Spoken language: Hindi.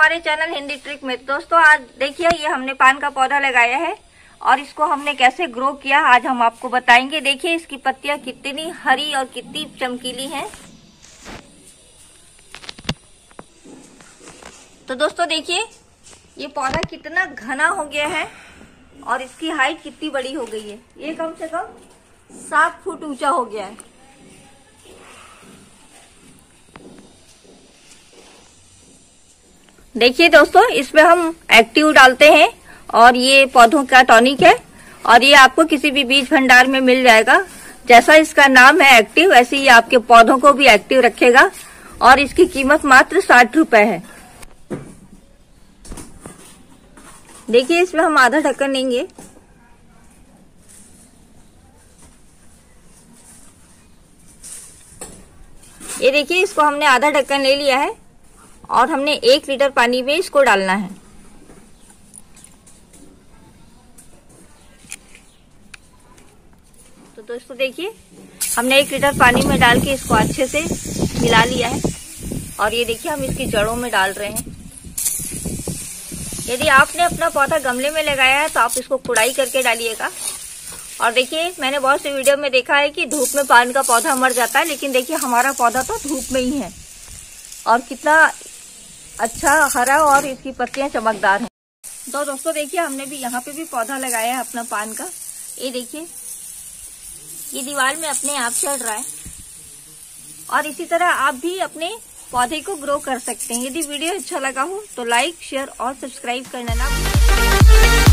चैनल हिंदी ट्रिक में। दोस्तों, आज देखिए, ये हमने पान का पौधा लगाया है और इसको हमने कैसे ग्रो किया, आज हम आपको बताएँगे। देखिए, इसकी पत्तियाँ कितनी हरी और कितनी चमकीली हैं। तो दोस्तों, देखिए, ये पौधा कितना घना हो गया है और इसकी हाइट कितनी बड़ी हो गई है। ये कम से कम सात फुट ऊँचा हो गया है। देखिए दोस्तों, इसमें हम एक्टिव डालते हैं और ये पौधों का टॉनिक है और ये आपको किसी भी बीज भंडार में मिल जाएगा। जैसा इसका नाम है एक्टिव वैसे ही आपके पौधों को भी एक्टिव रखेगा और इसकी कीमत मात्र साठ रुपए है। देखिए, इसमें हम आधा ढक्कन लेंगे। ये देखिए, इसको हमने आधा ढक्कन ले लिया है। और हमने एक लीटर पानी में इसको डालना है। तो दोस्तों देखिए, हमने एक लीटर पानी में डाल के इसको अच्छे से मिला लिया है। और ये देखिए, हम इसकी जड़ों में डाल रहे हैं। यदि आपने अपना पौधा गमले में लगाया है तो आप इसको कुड़ाई करके डालिएगा। और देखिए, मैंने बहुत से वीडियो में देखा है कि धूप में पान का पौधा मर जाता है, लेकिन देखिए, हमारा पौधा तो धूप में ही है। और कितना अच्छा हरा और इसकी पत्तियाँ चमकदार हैं। तो दोस्तों देखिए, हमने भी यहाँ पे भी पौधा लगाया है अपना पान का। ये देखिए, ये दीवार में अपने आप चढ़ रहा है। और इसी तरह आप भी अपने पौधे को ग्रो कर सकते हैं। यदि वीडियो अच्छा लगा हो तो लाइक शेयर और सब्सक्राइब करना ना